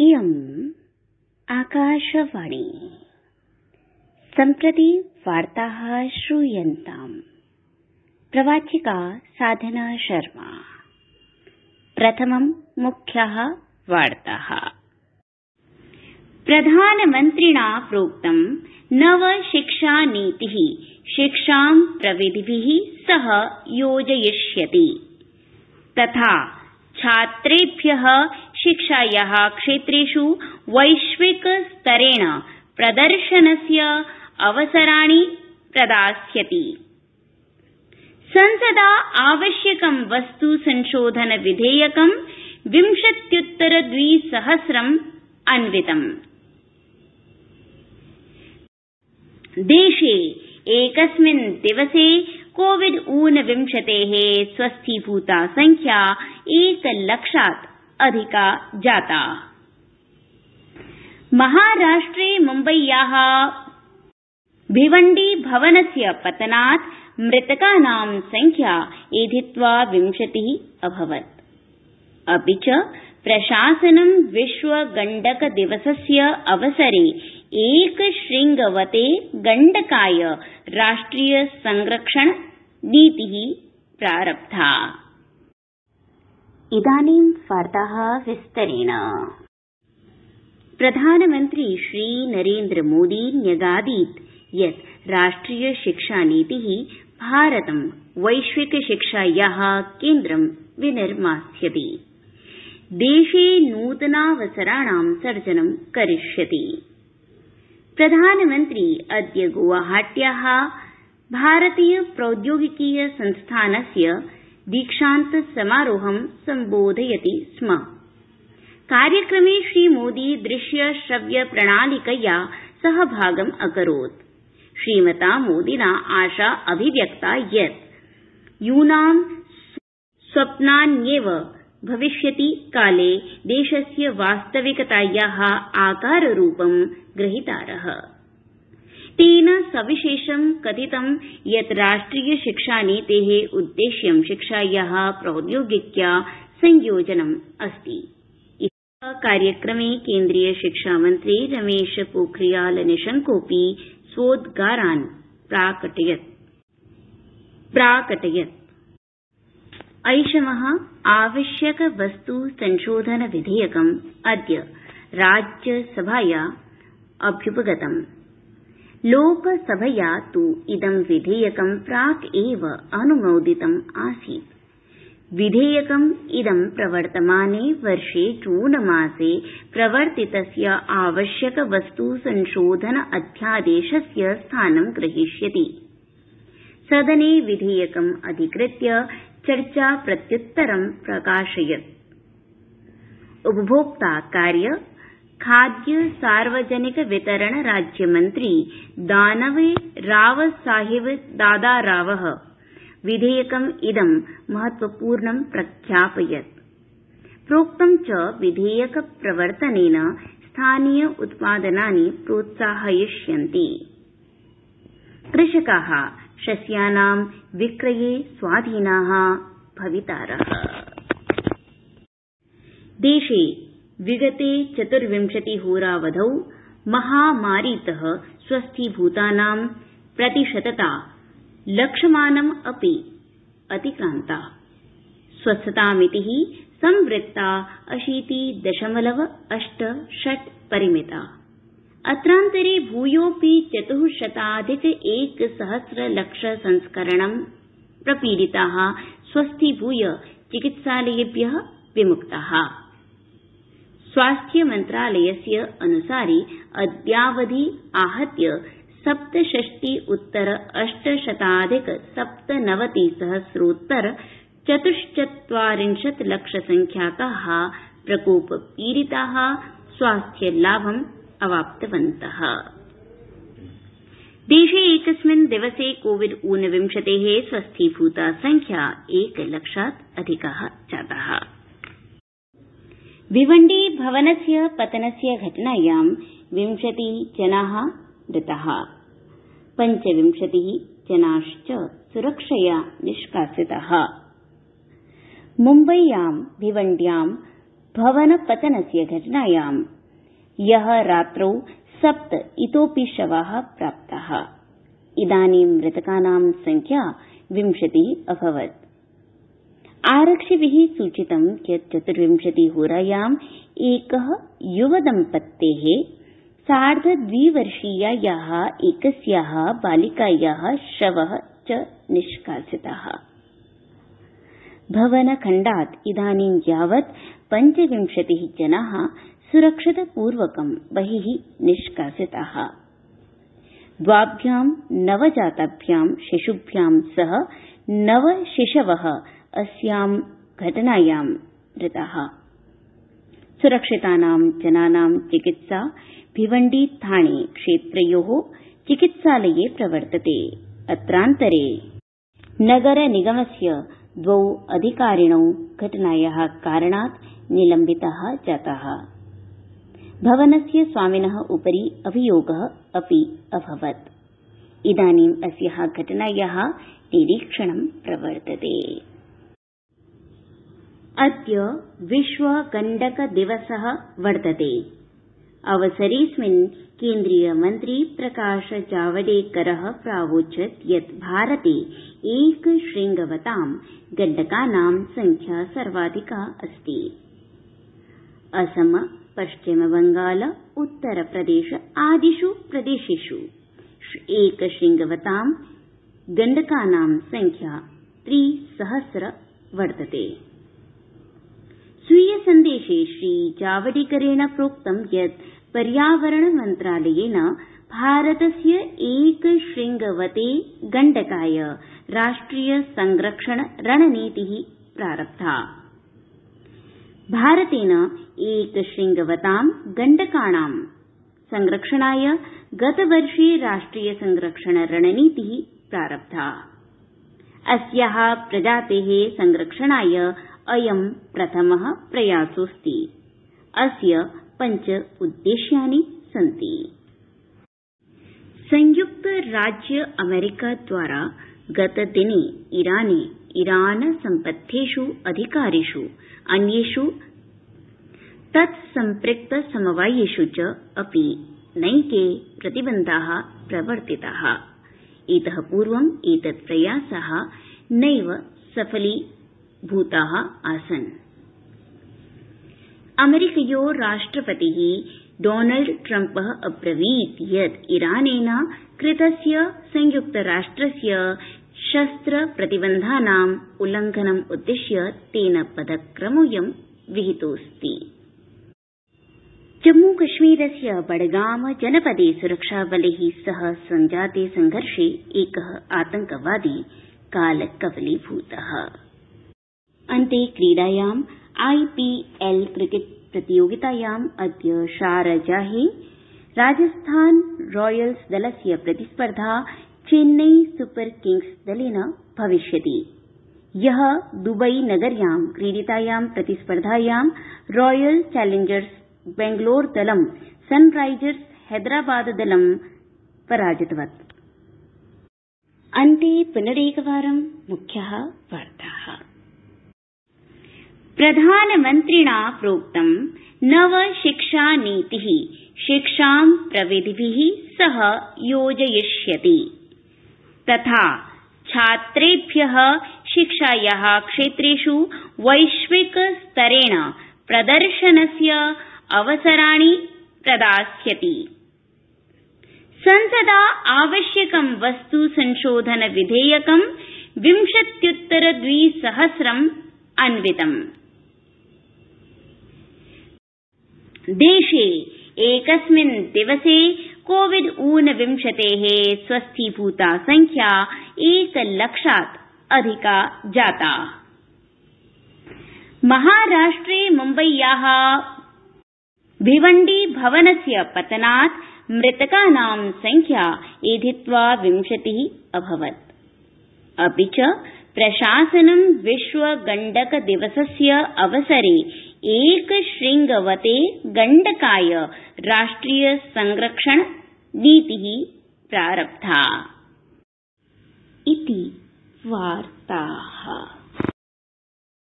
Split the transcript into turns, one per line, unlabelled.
इयम् आकाशवाणी। सम्प्रति वार्ताः श्रूयन्ताम्। प्रवाचिका साधना शर्मा। प्रथमम् मुख्यः वार्ताः। प्रधानमन्त्रिणा प्रोक्तम् नव शिक्षा नीतिः शिक्षां प्रविधिभिः सह योजयिष्यति। तथा छात्रेभ्यः शिक्षायाः क्षेत्रेषु वैश्विक स्तरेण प्रदर्शनस्य अवसराणि प्रदास्यति। संसदा आवश्यकं वस्तु संशोधन विधेयकं विंशत्युत्तर द्विसहस्रम् अन्वितम्। देशे एकस्मिन् दिवसे कोविड ऊनविंशतेः स्वस्थीभूता संख्या एकलक्षात् अधिका जाता। महाराष्ट्रे मुम्बय्याः भिवण्डी भवनस्य पतनात् मृतकानां संख्या एधित्वा विंशतिः अभवत्। अपि च प्रशासनं विश्व गण्डक दिवसस्य अवसरे एकशृंगवते गण्डकाय राष्ट्रिय संरक्षण नीति प्रारब्धा। इदानीं वार्ताः विस्तरेण। प्रधानमन्त्री श्रीनरेन्द्रमोदी न्यगादीत् यत् राष्ट्रिय शिक्षा नीतिः भारतं वैश्विक शिक्षायाः केन्द्रं विनिर्मास्यति। देशे नूतनावसराणां सर्जनं करिष्यति। प्रधानमन्त्री अद्य गुवाहाट्याः भारतीय प्रौद्योगिकीय संस्थानस्य दीक्षान्त समारोहं सम्बोधयति स्म। कार्यक्रमे श्रीमोदी दृश्य श्रव्य प्रणालिकया सहभागम् अकरोत्। श्रीमता मोदिना आशा अभिव्यक्ता यत् यूनां स्वप्नान्येव भविष्यति काले देशस्य वास्तविकतायाः आकाररूपं ग्रहीतारः। तेन सविशेषं कथितं यत् राष्ट्रिय शिक्षानीतेः उद्देश्यं शिक्षायाः प्रौद्योगिक्या संयोजनम् अस्ति। कार्यक्रमे केंद्रीय शिक्षामन्त्री रमेश पोखरियाल निशंकोऽपि स्वोद्गारान् प्राकटयत्। ऐषम आवश्यक वस्तु संशोधन विधेयकम् अद्य राज्यसभाया अभ्युपगतम्। लोकसभया तु इदं विधेयकं प्राक् एव अनुमोदितम् आसीत्। विधेयकम् इदं प्रवर्तमाने वर्षे जून मासे प्रवर्तितस्य आवश्यक वस्तु संशोधन अध्यादेशस्य स्थानं ग्रहीष्यति सदने विधेयकम् अधिकृत्य चर्चा प्रत्युत्तरं प्राकाशयत्। उपभोक्ता कार्य खाद्य सार्वजनिक वितरण राज्यमन्त्री दानवे राव साहिब दादाराव विधेयकम् इदं महत्वपूर्णं प्रख्यापयत्। प्रोक्तं च विधेयक प्रवर्तनेन स्थानीय उत्पादनानि प्रोत्साहयिष्यन्ति। कृषका शस्यानां विक्रये स्वाधीना भवितारः। देशे विगते चतुर्विंशतिहोरावधौ महामारीत स्वस्थीभूतानां प्रतिशतता लक्ष्यमानम् अपि अतिक्रान्ता। स्वस्थतामिति संवृत्ता अशीति दशमलव अष्ट षट् परिमिता अत्रान्तरे भूयोऽपि चतुःशताधिक एकसहस्र लक्ष संस्करणं प्रपीडिता स्वस्थीभूय चिकित्सालयेभ्य विमुक्ता। स्वास्थ्यमन्त्रालयस्य अनुसारि अद्यावधि आहत्य सप्तषष्टि उत्तर अष्टशताधिक सप्तनवति सहस्रोत्तर चतुश्चत्वारिंशत् लक्ष संख्याका प्रकोपपीडिता स्वास्थ्यलाभम् अवाप्तवन्तः। देशे एकस्मिन् दिवसे कोविड ऊनविंशते स्वस्थीभूता संख्या एकलक्षात् अधिका जाता। भिवण्डी भवनस्य पतनस्य घटनायां विंशति जना मृता। पञ्चविंशति जनाश्च सुरक्षया निष्कासिता। मुम्बय्यां भिवण्ड्यां भवनपतनस्य घटनायां ह्यः रात्रौ सप्त इतोऽपि शवाः प्राप्ताः। इदानीं मृतकानां संख्या विंशतिः अभवत् आरक्षिभिः सूचितं यत् चतुर्विंशतिहोरायाम् एकः युवदम्पतेः सार्धद्विवर्षीयायाः एकस्याः बालिकायाः शवः च निष्कासितः। भवनखण्डात् इदानीं यावत् पञ्चविंशतिः जनाः सुरक्षितपूर्वकं बहिः निष्कासिताः। द्वाभ्यां सह नव शिशवः घटनायां मृताः। सुरक्षितानां जनानां चिकित्सा भिवण्डी ठाणे क्षेत्रयोः चिकित्सालये प्रवर्तते। अत्रान्तरे नगरनिगमस्य द्वौ अधिकारिणौ घटनायाः कारणात् निलम्बिताः जाताः। भवनस्य स्वामिनः उपरि अभियोगः अपि अभवत्। इदानीम् अस्याः घटनायाः निरीक्षणं प्रवर्तते अद्य विश्व गण्डक दिवसः वर्तते। अवसरेऽस्मिन् केन्द्रीयमन्त्री प्रकाश जावडेकरः प्रावोचत् यत् भारते एकशृंगवतां गण्डकानां संख्या सर्वाधिका अस्ति। असम पश्चिमबंगाल उत्तरप्रदेश आदिषु प्रदेशेषु एकशृंगवतां गण्डकानां संख्या त्रिसहस्र वर्तते स्वीय सन्देशे श्रीजावडेकरेण प्रोक्तं यत् पर्यावरण मन्त्रालयेन भारतस्य एकशृंगवते गण्डकाय राष्ट्रिय संरक्षण रणनीति प्रारब्धा। भारतेन एकशृंगवतां गण्डकानां संरक्षणाय गतवर्षे राष्ट्रिय संरक्षण रणनीति प्रारब्धा। अस्या प्रजाते संरक्षणाय अयं प्रथम प्रयासोऽस्ति। अस्य पञ्च उद्देश्यानि सन्ति। संयुक्त राज्य अमेरिका द्वारा गतदिने ईराने ईरान सम्बद्धेष् अधिकारिष्, अन्येष् तत्सम्पृक्त समवायेष् च अपि नैके प्रतिबन्धा प्रवर्तिता। इत पूर्वम् एतत् प्रयासा नैव सफलीभूता आसन्। अमेरिकयो राष्ट्रपति डोनाल्ड ट्रंप अब्रवीत् यत् ईरानेन कृतस्य शस्त्र प्रतिबन्धानाम् उल्लंघनम् उद्दिश्य तेन पदक्रमोऽयं विहितोऽस्ति। जम्मूकश्मीरस्य बडगाम जनपदे सुरक्षाबलै सह संजाते संघर्षे एक आतंकवादी, कालकवलीभूत। अन्ते क्रीडायाम् आईपीएल क्रिकेट प्रतियोगितायाम् अद्य शारजाहे। राजस्थान रॉयल्स दलस्य प्रतिस्पर्धा चेन्नई सुपर किंग्स दलेन भविष्यति। ह्य दुबई नगर्यां क्रीडितायां प्रतिस्पर्धायां रॉयल चैलेंजर्स बेंगलोर दलं, सनराइजर्स हैदराबाद दलं पराजितवत्। अन्ते पुनरेकवारं मुख्याः वार्ताः प्रधानमन्त्रिणा प्रोक्तं नव शिक्षा प्रविधिभि सह योजयिष्यति। तथा छात्रेभ्य शिक्षाया क्षेत्रेष् वैश्विकस्तरेण प्रदर्शनस्य अवसराणि प्रदास्यति। संसदा आवश्यकं वस्तु संशोधन विधेयकं विंशत्युत्तर द्विसहस्रम् अन्वितम्। देशे, एकस्मिन् दिवसे कोविड ऊनविंशते स्वस्थीभूता संख्या एकलक्षात् अधिका जाता। महाराष्ट्रे मुम्बय्या भिवण्डी भवनस्य पतनात् मृतकानां संख्या एधित्वा विंशति अभवत्। अपि च प्रशासनं विश्व गण्डक दिवसस्य अवसरे एकशृंगवते गण्डकाय राष्ट्रिय प्रारब्धा इति वार्ताः